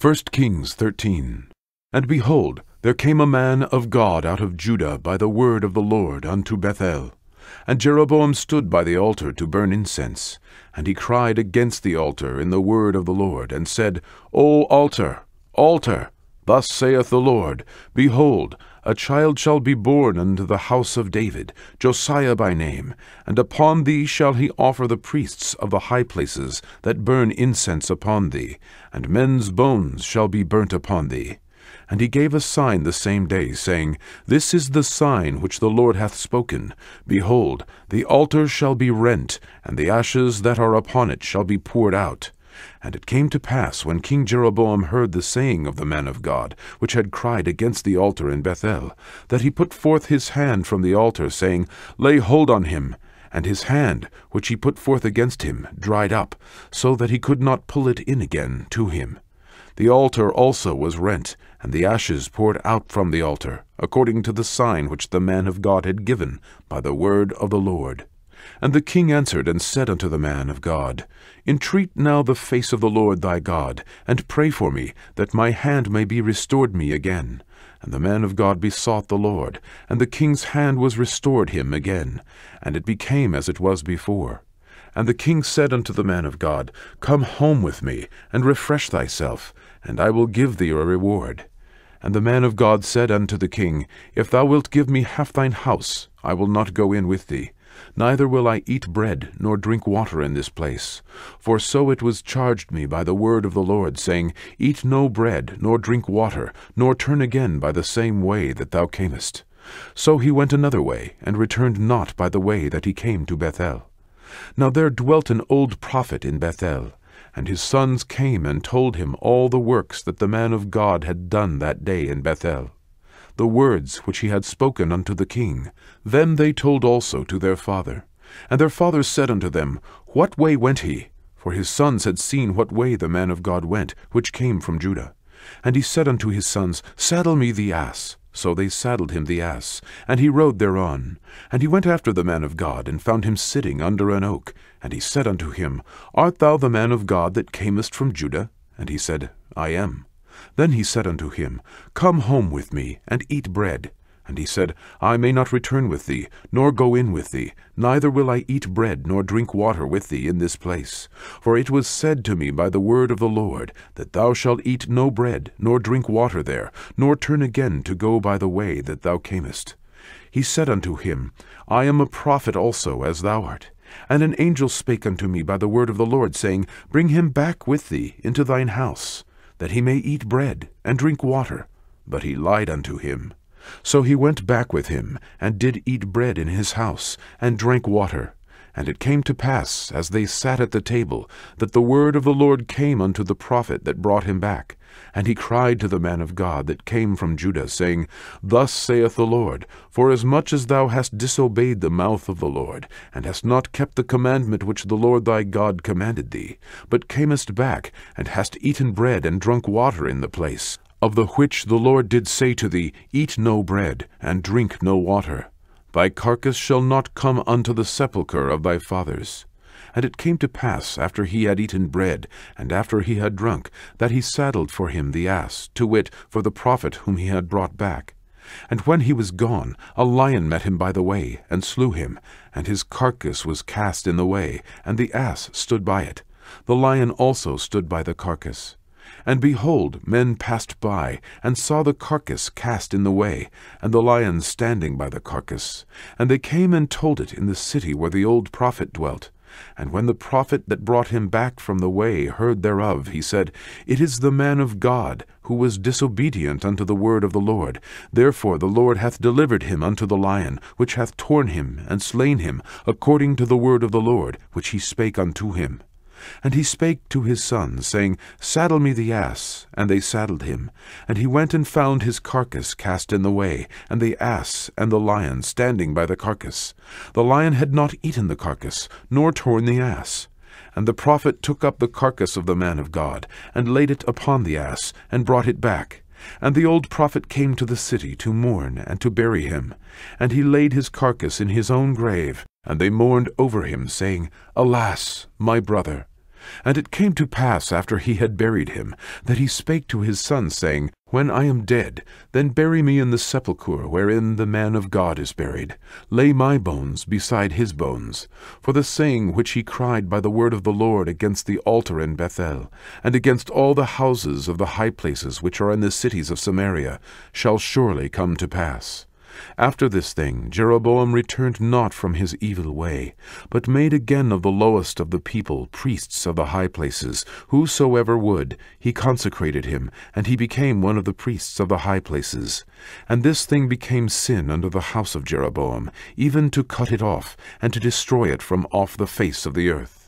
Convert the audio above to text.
1 Kings 13 And behold, there came a man of God out of Judah by the word of the Lord unto Bethel. And Jeroboam stood by the altar to burn incense. And he cried against the altar in the word of the Lord, and said, O altar, altar, thus saith the Lord, Behold, a child shall be born unto the house of David, Josiah by name, and upon thee shall he offer the priests of the high places that burn incense upon thee, and men's bones shall be burnt upon thee. And he gave a sign the same day, saying, This is the sign which the Lord hath spoken. Behold, the altar shall be rent, and the ashes that are upon it shall be poured out. And it came to pass, when King Jeroboam heard the saying of the man of God, which had cried against the altar in Bethel, that he put forth his hand from the altar, saying, Lay hold on him. And his hand, which he put forth against him, dried up, so that he could not pull it in again to him. The altar also was rent, and the ashes poured out from the altar, according to the sign which the man of God had given by the word of the Lord. And the king answered and said unto the man of God, Entreat now the face of the Lord thy God, and pray for me, that my hand may be restored me again. And the man of God besought the Lord, and the king's hand was restored him again, and it became as it was before. And the king said unto the man of God, Come home with me, and refresh thyself, and I will give thee a reward. And the man of God said unto the king, If thou wilt give me half thine house, I will not go in with thee. Neither will I eat bread nor drink water in this place. For so it was charged me by the word of the Lord, saying, Eat no bread, nor drink water, nor turn again by the same way that thou camest. So he went another way, and returned not by the way that he came to Bethel. Now there dwelt an old prophet in Bethel, and his sons came and told him all the works that the man of God had done that day in Bethel. The words which he had spoken unto the king, them they told also to their father. And their father said unto them, What way went he? For his sons had seen what way the man of God went, which came from Judah. And he said unto his sons, Saddle me the ass. So they saddled him the ass, and he rode thereon. And he went after the man of God, and found him sitting under an oak. And he said unto him, Art thou the man of God that camest from Judah? And he said, I am. Then he said unto him, Come home with me, and eat bread. And he said, I may not return with thee, nor go in with thee, neither will I eat bread nor drink water with thee in this place. For it was said to me by the word of the Lord, that thou shalt eat no bread, nor drink water there, nor turn again to go by the way that thou camest. He said unto him, I am a prophet also, as thou art. And an angel spake unto me by the word of the Lord, saying, Bring him back with thee into thine house, that he may eat bread and drink water. But he lied unto him. So he went back with him, and did eat bread in his house, and drank water. And it came to pass, as they sat at the table, that the word of the Lord came unto the prophet that brought him back. And he cried to the man of God that came from Judah, saying, Thus saith the Lord, Forasmuch as much as thou hast disobeyed the mouth of the Lord, and hast not kept the commandment which the Lord thy God commanded thee, but camest back, and hast eaten bread and drunk water in the place, of the which the Lord did say to thee, Eat no bread, and drink no water. Thy carcass shall not come unto the sepulchre of thy fathers. And it came to pass, after he had eaten bread, and after he had drunk, that he saddled for him the ass, to wit, for the prophet whom he had brought back. And when he was gone, a lion met him by the way, and slew him, and his carcass was cast in the way, and the ass stood by it. The lion also stood by the carcass. And behold, men passed by, and saw the carcass cast in the way, and the lion standing by the carcass. And they came and told it in the city where the old prophet dwelt. And when the prophet that brought him back from the way heard thereof, he said, It is the man of God, who was disobedient unto the word of the Lord. Therefore the Lord hath delivered him unto the lion, which hath torn him and slain him, according to the word of the Lord, which he spake unto him. And he spake to his sons, saying, Saddle me the ass. And they saddled him. And he went and found his carcass cast in the way, and the ass and the lion standing by the carcass. The lion had not eaten the carcass, nor torn the ass. And the prophet took up the carcass of the man of God, and laid it upon the ass, and brought it back. And the old prophet came to the city to mourn and to bury him. And he laid his carcass in his own grave, and they mourned over him, saying, Alas, my brother! And it came to pass after he had buried him, that he spake to his son, saying, When I am dead, then bury me in the sepulchre wherein the man of God is buried. Lay my bones beside his bones. For the saying which he cried by the word of the Lord against the altar in Bethel, and against all the houses of the high places which are in the cities of Samaria, shall surely come to pass. After this thing Jeroboam returned not from his evil way, but made again of the lowest of the people priests of the high places. Whosoever would, he consecrated him, and he became one of the priests of the high places. And this thing became sin unto the house of Jeroboam, even to cut it off, and to destroy it from off the face of the earth.